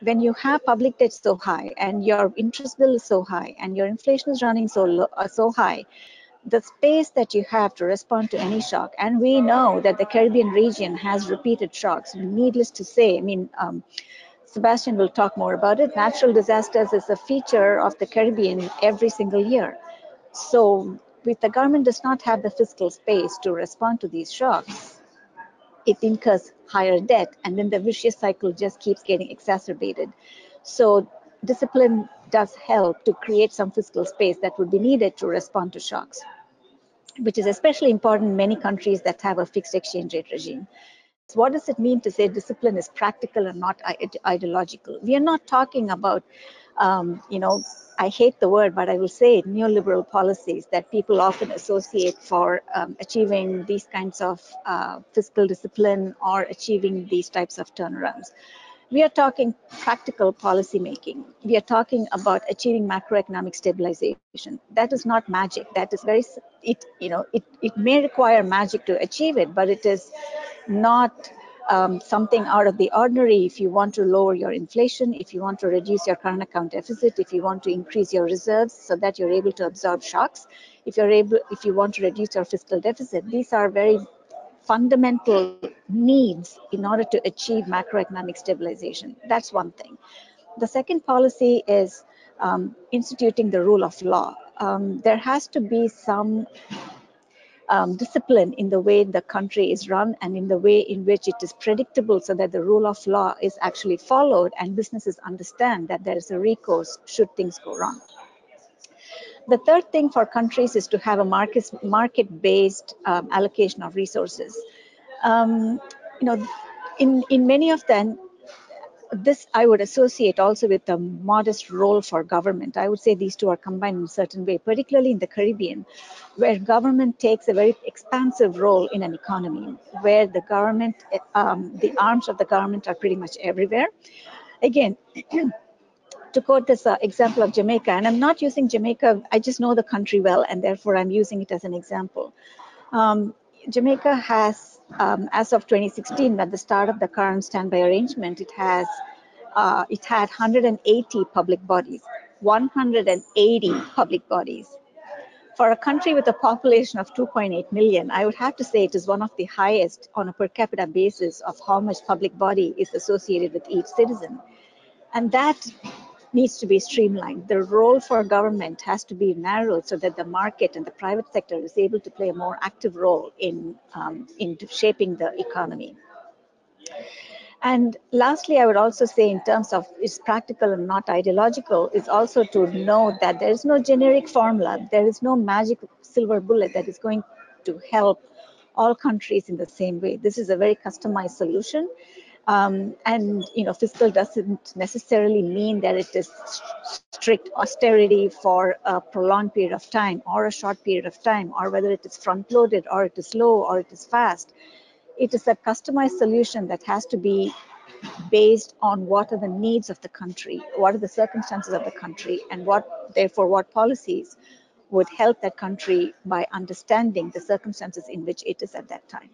when you have public debt so high and your interest bill is so high and your inflation is running so low, uh, so high, the space that you have to respond to any shock, and we know that the Caribbean region has repeated shocks. Needless to say, I mean, um, Sebastian will talk more about it. Natural disasters is a feature of the Caribbean every single year. So, if the government does not have the fiscal space to respond to these shocks, it incurs higher debt, and then the vicious cycle just keeps getting exacerbated. So, discipline does help to create some fiscal space that would be needed to respond to shocks, which is especially important in many countries that have a fixed exchange rate regime. So what does it mean to say discipline is practical and not ideological? We are not talking about, um, you know, I hate the word, but I will say it, neoliberal policies that people often associate for um, achieving these kinds of uh, fiscal discipline or achieving these types of turnarounds. We are talking practical policy making. We are talking about achieving macroeconomic stabilization. That is not magic. That is very, it, you know, it, it may require magic to achieve it, but it is not um, something out of the ordinary if you want to lower your inflation, if you want to reduce your current account deficit, if you want to increase your reserves so that you're able to absorb shocks, if you're able, if you want to reduce your fiscal deficit, these are very fundamental needs in order to achieve macroeconomic stabilization. That's one thing. The second policy is um, instituting the rule of law. Um, there has to be some um, discipline in the way the country is run and in the way in which it is predictable so that the rule of law is actually followed and businesses understand that there is a recourse should things go wrong. The third thing for countries is to have a market, market-based um, allocation of resources. Um, you know, in, in many of them, this I would associate also with a modest role for government. I would say these two are combined in a certain way, particularly in the Caribbean, where government takes a very expansive role in an economy, where the government, um, the arms of the government are pretty much everywhere. Again, to quote this uh, example of Jamaica, and I'm not using Jamaica, I just know the country well, and therefore I'm using it as an example. Um, Jamaica has, um, as of 2016, at the start of the current standby arrangement, it has uh, it had 180 public bodies, 180 public bodies. For a country with a population of 2.8 million, I would have to say it is one of the highest on a per capita basis of how much public body is associated with each citizen. And that needs to be streamlined. The role for government has to be narrowed so that the market and the private sector is able to play a more active role in, um, in shaping the economy. And lastly, I would also say in terms of it's practical and not ideological, is also to know that there is no generic formula. There is no magic silver bullet that is going to help all countries in the same way. This is a very customized solution. Um, and you know, fiscal doesn't necessarily mean that it is strict austerity for a prolonged period of time or a short period of time, or whether it is front-loaded or it is low or it is fast. It is a customized solution that has to be based on what are the needs of the country, what are the circumstances of the country, and what, therefore, what policies would help that country by understanding the circumstances in which it is at that time.